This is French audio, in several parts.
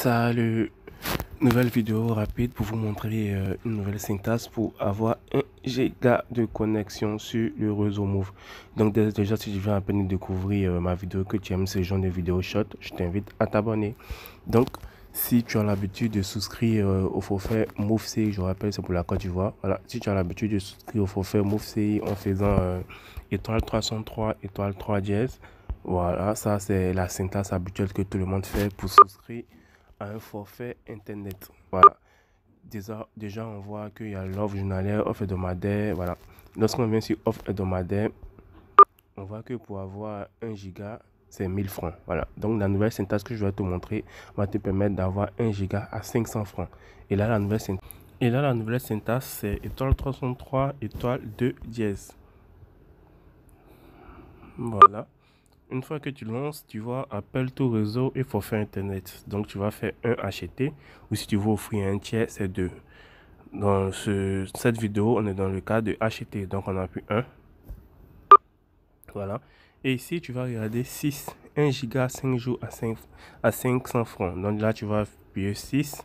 Salut, nouvelle vidéo rapide pour vous montrer euh, une nouvelle syntaxe pour avoir un giga de connexion sur le réseau Move. Donc déjà si tu viens à peine de découvrir euh, ma vidéo que tu aimes ce genre de vidéos short, je t'invite à t'abonner. Donc si tu as l'habitude de souscrire euh, au forfait Move CI, je rappelle c'est pour la Côte d'Ivoire. Voilà, si tu as l'habitude de souscrire au forfait Move CI en faisant étoile 303 étoile 3 dièse. Voilà, ça c'est la syntaxe habituelle que tout le monde fait pour souscrire un forfait Internet. Voilà. Déjà, déjà on voit qu'il y a l'offre journalière, offre hebdomadaire. Voilà. Lorsqu'on vient sur offre hebdomadaire, on voit que pour avoir 1 giga, c'est 1000 francs. Voilà. Donc la nouvelle syntaxe que je vais te montrer va te permettre d'avoir 1 giga à 500 francs. Et là, la nouvelle syntaxe, et là, la nouvelle syntaxe, c'est étoile 303, étoile 2 dièse. Voilà. Une fois que tu lances, tu vois appel tout réseau et forfait internet. Donc tu vas faire un acheter ou si tu veux offrir un tiers, c'est deux. Dans ce, cette vidéo, on est dans le cas de acheter. Donc on a pu 1. Voilà. Et ici, tu vas regarder 6. 1 giga 5 jours à, 5, à 500 francs. Donc là, tu vas appuyer 6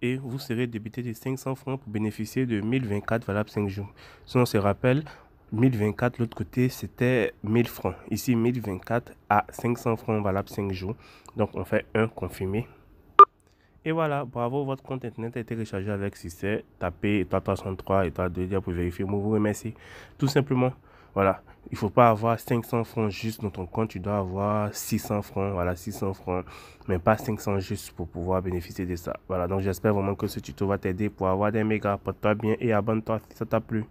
et vous serez débité de 500 francs pour bénéficier de 1024 valable 5 jours. Si on se rappelle, 1024, l'autre côté, c'était 1000 francs. Ici, 1024 à 500 francs valable 5 jours. Donc, on fait un confirmé. Et voilà, bravo, votre compte internet a été rechargé avec succès. Tapez étoile 303, étoile 2 pour vérifier. Moi, vous remercie. Tout simplement, voilà. Il ne faut pas avoir 500 francs juste dans ton compte. Tu dois avoir 600 francs. Voilà, 600 francs. Mais pas 500 juste pour pouvoir bénéficier de ça. Voilà, donc j'espère vraiment que ce tuto va t'aider pour avoir des mégas. Porte-toi bien et abonne-toi si ça t'a plu.